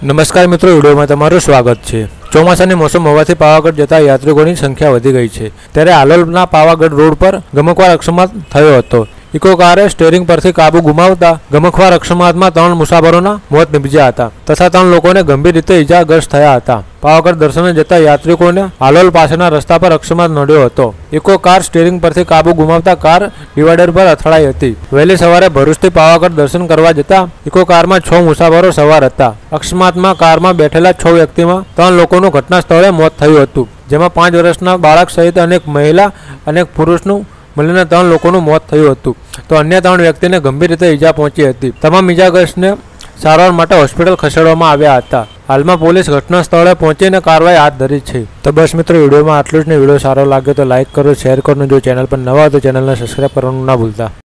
નમસ્કાર મિત્રો, વિડીયોમાં તમારું સ્વાગત છે. ચોમાસાની મોસમ હોવાથી પાવાગઢ જતા યાત્રિકોની સંખ્યા વધી ગઈ છે. ત્યારે આલોલના પાવાગઢ રોડ પર ગમકવાર અકસ્માત થયો હતો. ઇકો કારે સ્ટેરિંગ પરથી કાબુ ગુમાવતા ગમખવાર અકસ્માતમાં ત્રણ મુસાફરોના મોત નિપજ્યા હતા તથા ત્રણ લોકોને ગંભીર રીતે ઇજાગ્રસ્ત થયા હતા. પાવાગઢ દર્શને જતા યાત્રિકોને હાલોલ પાસેના રસ્તા પર અકસ્માત નડ્યો હતો. ઇકો કાર સ્ટેરિંગ પરથી કાબુ ગુમાવતા કાર ડિવાઈડર પર અથડાઈ હતી. વહેલી સવારે ભરૂચથી પાવાગઢ દર્શન કરવા જતા ઇકો કારમાં છ મુસાફરો સવાર હતા. અકસ્માતમાં કારમાં બેઠેલા છ વ્યક્તિમાં ત્રણ લોકોનું ઘટના સ્થળે મોત થયું હતું, જેમાં પાંચ વર્ષના બાળક સહિત અનેક મહિલા અને પુરુષનું મળીને ત્રણ લોકોનું મોત થયું હતું. તો અન્ય ત્રણ વ્યક્તિને ગંભીર રીતે ઈજા પહોંચી હતી. તમામ ઈજાગ્રસ્તને સારવાર માટે હોસ્પિટલ ખસેડવામાં આવ્યા હતા. હાલમાં પોલીસ ઘટના સ્થળે પહોંચીને કાર્યવાહી હાથ ધરી છે. તો બસ મિત્રો, વિડીયોમાં આટલું જ ને વીડિયો સારો લાગ્યો તો લાઇક કરો, શેર કરો જો ચેનલ પર નવા હોય તો ચેનલને સબસ્ક્રાઈબ કરવાનું ના ભૂલતા.